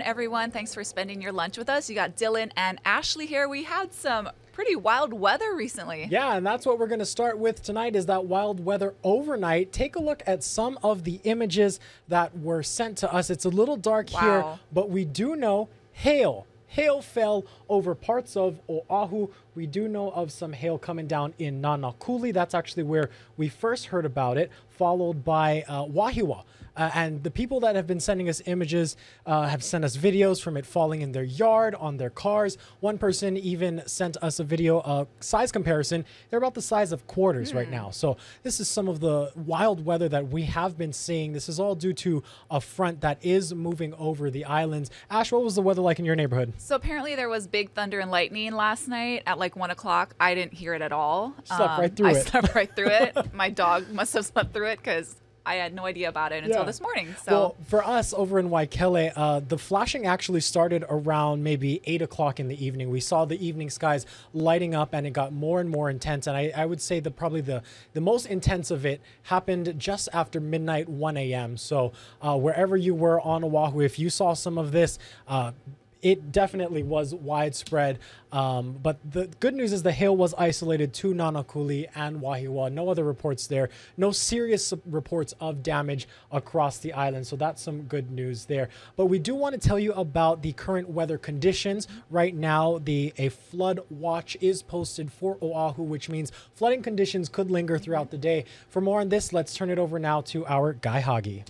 afternoon, everyone. Thanks for spending your lunch with us. You got Dylan and Ashley here. We had some pretty wild weather recently. Yeah, and that's what we're going to start with tonight is that wild weather overnight. Take a look at some of the images that were sent to us. It's a little dark Wow. here, but we do know hail. Hail fell over parts of Oahu. We do know of some hail coming down in Nanakuli. That's actually where we first heard about it, followed by uh, Wahiawa. Uh, and the people that have been sending us images uh, have sent us videos from it falling in their yard, on their cars. One person even sent us a video, uh, size comparison. They're about the size of quarters right now. So this is some of the wild weather that we have been seeing. This is all due to a front that is moving over the islands. Ash, what was the weather like in your neighborhood? So apparently there was big thunder and lightning last night at like one o'clock. I didn't hear it at all. Um, Slept right through I it. slept right through it. My dog must have slept through it because I had no idea about it until Yeah. this morning. So Well, for us over in Waikele, uh, the flashing actually started around maybe eight o'clock in the evening. We saw the evening skies lighting up, and it got more and more intense. And I, I would say that probably the the most intense of it happened just after midnight, 1 a.m. So uh, wherever you were on Oahu, if you saw some of this. Uh, it definitely was widespread. Um, but the good news is the hail was isolated to Nanakuli and Wahiawa. No other reports there. No serious reports of damage across the island. So that's some good news there. But we do want to tell you about the current weather conditions. Right now, the a flood watch is posted for Oahu, which means flooding conditions could linger throughout the day. For more on this, let's turn it over now to our Guy Hagi.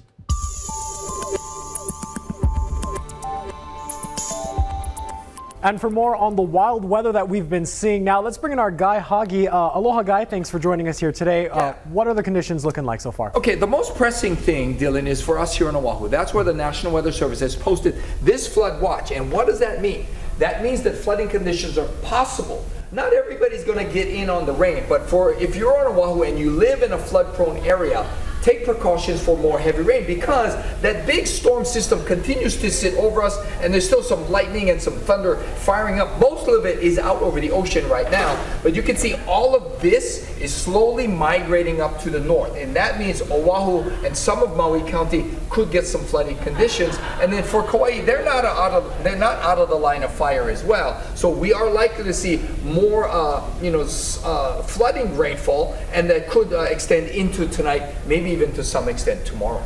And for more on the wild weather that we've been seeing now, let's bring in our Guy Hagi. Uh, aloha, Guy. Thanks for joining us here today. Uh, what are the conditions looking like so far? Okay, the most pressing thing, Dylan, is for us here in Oahu. That's where the National Weather Service has posted this flood watch. And what does that mean? That means that flooding conditions are possible. Not everybody's going to get in on the rain, but for if you're on Oahu and you live in a flood-prone area, take precautions for more heavy rain because that big storm system continues to sit over us and there's still some lightning and some thunder firing up. Most of it is out over the ocean right now, but you can see all of this is slowly migrating up to the north. And that means Oahu and some of Maui County could get some flooding conditions. And then for Kauai they're not out of they're not out of the line of fire as well. So we are likely to see more uh, you know uh, flooding rainfall and that could uh, extend into tonight maybe even to some extent tomorrow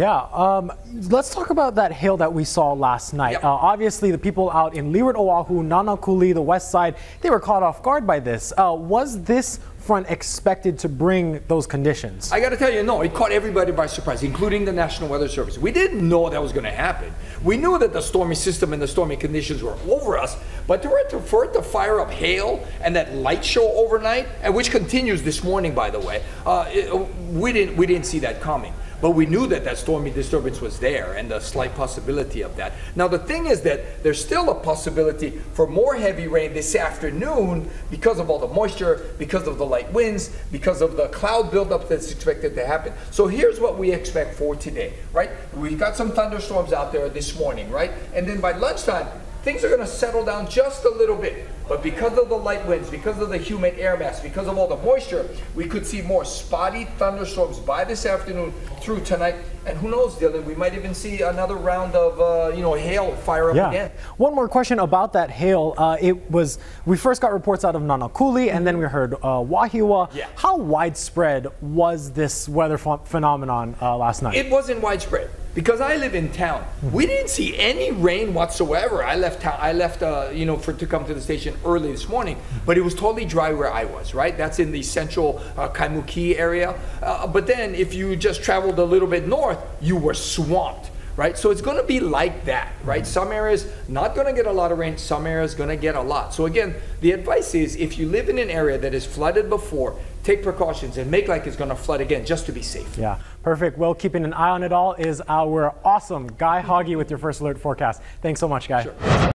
Yeah, um, let's talk about that hail that we saw last night. Yep. Uh, obviously, the people out in Leeward, Oahu, Nanakuli, the west side, they were caught off guard by this. Uh, was this front expected to bring those conditions? I got to tell you, no, it caught everybody by surprise, including the National Weather Service. We didn't know that was going to happen. We knew that the stormy system and the stormy conditions were over us, but for it to, for it to fire up hail and that light show overnight, and which continues this morning, by the way, uh, it- we didn't we didn't see that coming. But we knew that that stormy disturbance was there and the slight possibility of that. Now, the thing is that there's still a possibility for more heavy rain this afternoon because of all the moisture, because of the light winds, because of the cloud buildup that's expected to happen. So here's what we expect for today, right? We've got some thunderstorms out there this morning, right? And then by lunchtime, things are going to settle down just a little bit. But because of the light winds, because of the humid air mass, because of all the moisture, we could see more spotty thunderstorms by this afternoon through tonight. And who knows, Dylan, we might even see another round of, uh, you know, hail fire up Yeah. again. One more question about that hail. Uh, it was we first got reports out of Nanakuli, and then we heard uh, Wahiawa. Yeah. How widespread was this weather ph- phenomenon uh, last night? It wasn't widespread because I live in town. We didn't see any rain whatsoever. I left town. I left, uh, you know, for to come to the station early this morning, but it was totally dry where I was. Right, that's in the central uh, Kaimuki area. Uh, but then, if you just traveled a little bit north, you were swamped. Right, so it's going to be like that, right? Mm-hmm. Some areas not going to get a lot of rain, some areas going to get a lot. So again, the advice is if you live in an area that is flooded before, take precautions and make like it's going to flood again, just to be safe. yeah, perfect. Well, keeping an eye on it all is our awesome Guy Hagi with your first alert forecast. Thanks so much, Guy. Sure.